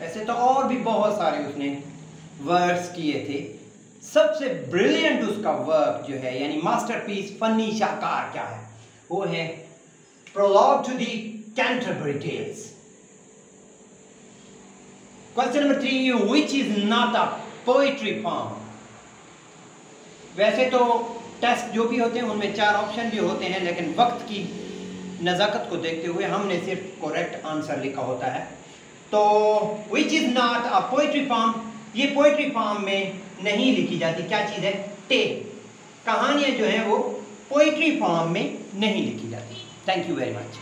वैसे तो और भी बहुत सारे उसने वर्ड्स किए थे। सबसे ब्रिलियंट उसका वर्क जो है, यानी मास्टरपीस फनी शाहकार क्या है? वो है prologue to the Canterbury Tales question number three which is not a poetry form वैसे तो टेस्ट जो भी होते हैं, उनमें चार ऑप्शन भी होते हैं, लेकिन वक्त की नज़ाकत को देखते हुए हमने सिर्फ़ करेक्ट आंसर लिखा होता है। तो which is not a poetry form ये पोइट्री फॉर्म में नहीं लिखी जाती। क्या चीज़ है? टे कहानियाँ जो है वो पोइट्री फॉर्म में नहीं लिखी जाती। Thank you very much